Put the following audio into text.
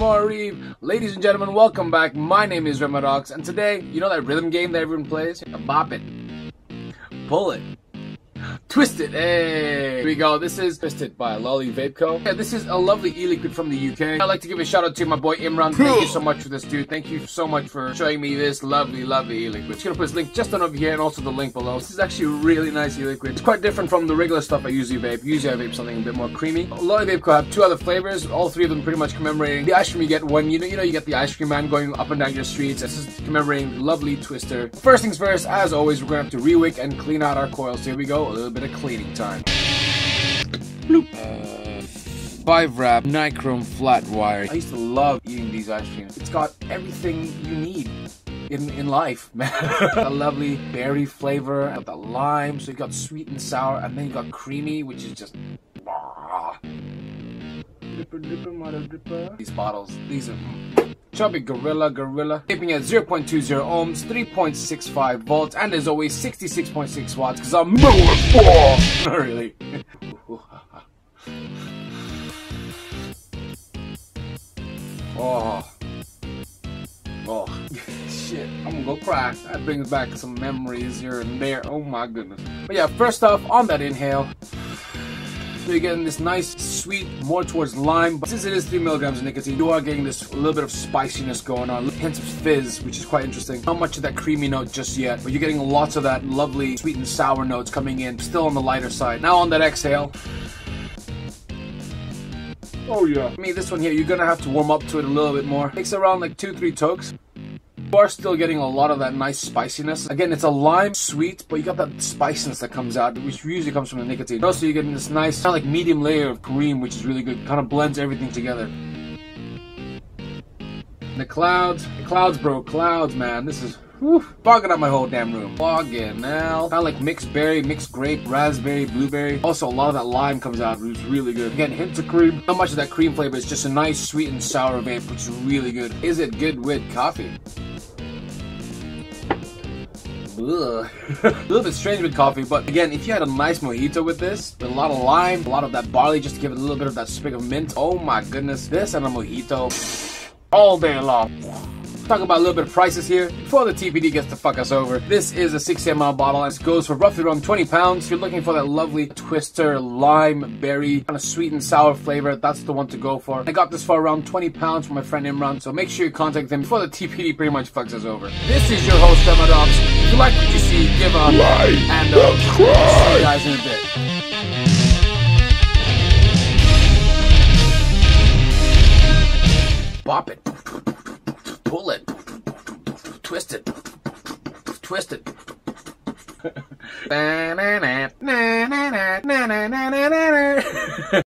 Marib. Ladies and gentlemen, welcome back. My name is Remodox, and today, you know that rhythm game that everyone plays? Bop it. Pull it. Twist it, hey! Here we go. This is Twist-it by Lolly Vape Co. Yeah, this is a lovely e-liquid from the UK. I'd like to give a shout out to my boy Imran. Thank you so much for this, dude. Thank you so much for showing me this lovely, lovely e-liquid. Just gonna put this link just on over here and also the link below. This is actually a really nice e-liquid. It's quite different from the regular stuff I usually vape. Usually I vape something a bit more creamy. Lolly Vape Co. have two other flavors. All three of them pretty much commemorating the ice cream you get when you know you know you get the ice cream man going up and down your streets. This is commemorating lovely Twister. First things first, as always, we're gonna have to rewick and clean out our coils. Here we go. A little bit of cleaning time. Uh, five wrap nichrome flat wire. I used to love eating these ice creams. It's got everything you need in, in life, man. a lovely berry flavor, got the lime, so you got sweet and sour, and then you got creamy, which is just. These bottles, these are. Chubby Gorilla Gorilla, taping at 0.20 ohms, 3.65 volts, and as always 66.6 watts, because I'm Not really. oh. Oh. Shit, I'm gonna go cry. That brings back some memories here and there. Oh my goodness. But yeah, first off, on that inhale, so you're getting this nice, sweet, more towards lime. But since it is 3 milligrams of nicotine, you are getting this little bit of spiciness going on. Hints of fizz, which is quite interesting. Not much of that creamy note just yet, but you're getting lots of that lovely sweet and sour notes coming in, still on the lighter side. Now on that exhale, Oh yeah. I mean, this one here, you're gonna have to warm up to it a little bit more. Takes around like two, three tokes. You are still getting a lot of that nice spiciness. Again, it's a lime sweet, but you got that spiciness that comes out, which usually comes from the nicotine. Also, you're getting this nice, kind of like medium layer of cream, which is really good. Kind of blends everything together. The clouds, the clouds, bro, clouds, man. This is Whew, fogging up my whole damn room. Fogging now. Kind of like mixed berry, mixed grape, raspberry, blueberry. Also, a lot of that lime comes out, which is really good. Again, hints of cream. Not much of that cream flavor. It's just a nice sweet and sour vape, which is really good. Is it good with coffee? a little bit strange with coffee, but again, if you had a nice mojito with this, with a lot of lime, a lot of that barley just to give it a little bit of that sprig of mint, oh my goodness, this and a mojito all day long. Talk about a little bit of prices here before the TPD gets to fuck us over. This is a 60 ml bottle and it goes for roughly around 20 pounds. If you're looking for that lovely twister lime berry kind of sweet and sour flavor, that's the one to go for. I got this for around 20 pounds from my friend Imran, so make sure you contact them before the TPD pretty much fucks us over. This is your host, Remodox. If you like what you see, give a like and uh, see you guys in a bit. Bop it pull it, twist it, twist it.